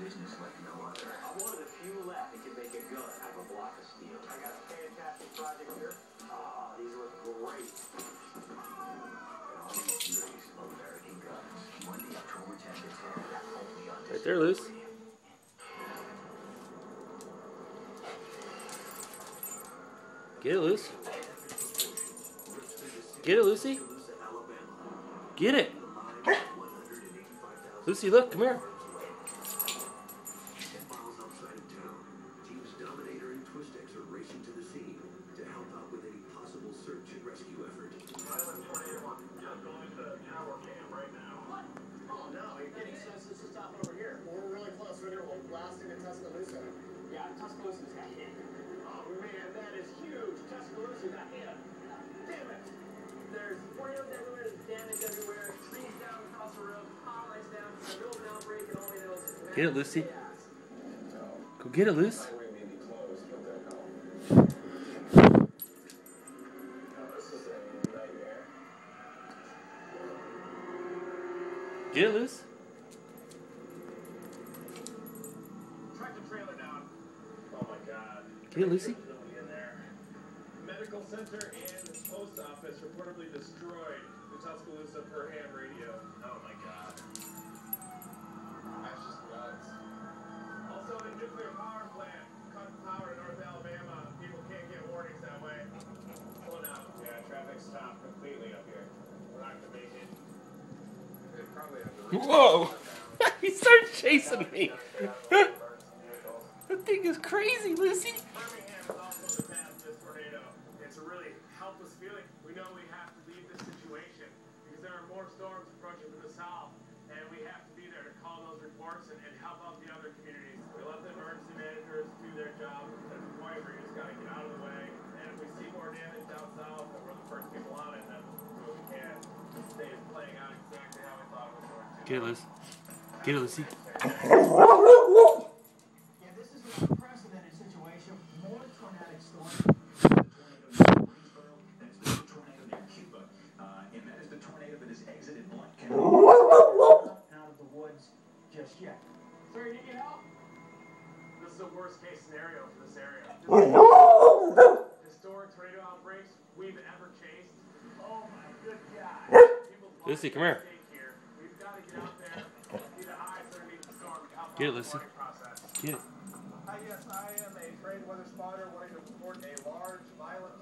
business like no other. I'm one of the few left that can make a gun out of a block of steel. I got a fantastic project here. Ah, these look great. All the series of American guns. Monday, October 10th to 10. Only on Right there, Luce. Get it, Luce. Get it, Lucy. Get it. Lucy, look, come here. 10 miles outside of town, Teams Dominator and Twistex are racing to the scene to help out with any possible search and rescue effort. Violent tornado on just going to tower cam right now. What? Oh no, you're getting sense stopping over here. We're really close. We're gonna hold blasting in Tuscaloosa. Yeah, Tuscaloosa's got hit. Oh man, that is huge. Tuscaloosa got hit. Damn it. There's tornadoes everywhere, there's damage everywhere, trees down across the road, power lines down, the middle of an outbreak, and all we know is Get it, Lucy. Go get it, Luce. We may be closed, but they're home. This is a nightmare. Get it, Luce. Tractor trailer down. Oh my god. Get Lucy. Nobody in there. Medical center and post office reportedly destroyed. The Tuscaloosa per ham radio. Oh my god. That's just nuts. Also, the nuclear power plant cut power in North Alabama. People can't get warnings that way. Slow down. Yeah, traffic stopped completely up here. We're not gonna make it. They probably have to Whoa! he started chasing me. That is crazy, Lucy. Birmingham is also the path of this tornado. It's a really helpless feeling. We know we have to leave this situation because there are more storms approaching from the south, and we have to be there to call those reports and, and help out the other communities. We let the emergency managers do their job. There's a point where you just got to get out of the way. And if we see more damage down south, then we're the first people on it, then what we can. This day is playing out exactly how we thought it was going to. Get it, Lucy. Get it, Lucy. Yeah, this is an unprecedented situation. More tornadic storms. Tornado near Greensboro, that's the tornado near Cuba, uh, and that is the tornado that has exited Blount County. Out of the woods just yet. Sir, you need help? This is a worst case scenario for this area. Historic tornado outbreaks we've ever chased. Oh my good God. Lucy, come here. at stake here. We've got to get out there, be the eyes underneath the storm, to help Get it, Lucy. Get it. Hi, yes, I am a trained weather spotter wanting to report a large, violent